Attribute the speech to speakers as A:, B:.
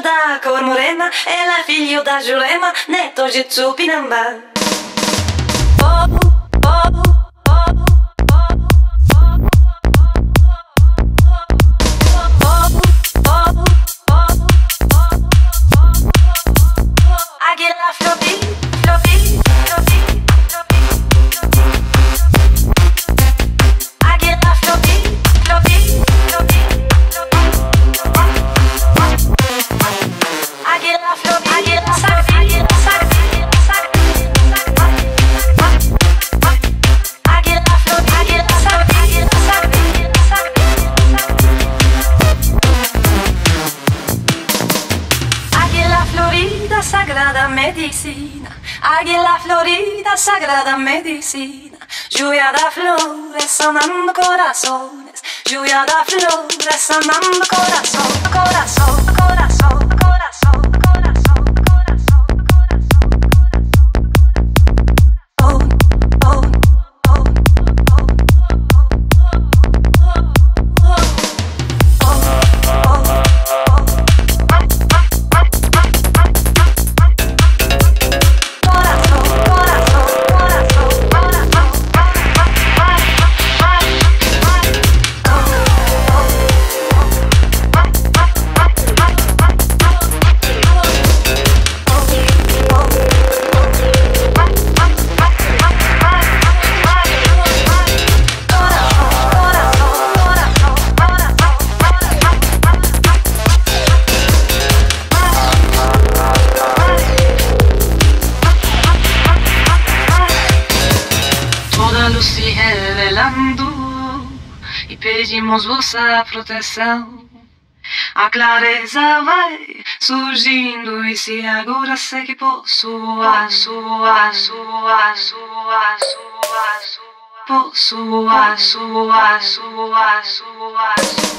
A: da Cormorema e la figlia da Giurema, netto Gitsupinamba. Sagrada medicina. Águila florida, sagrada medicina. Lluvia da flores sanando corazones. Lluvia da flores corazón, corazón, corazón, corazón,
B: Luz se revelando e pedimos vossa proteção. A clareza vai surgindo e se agora sei que posso, a sua, sua, sua, sua, sua, sua, sua, sua, sua, sua, sua.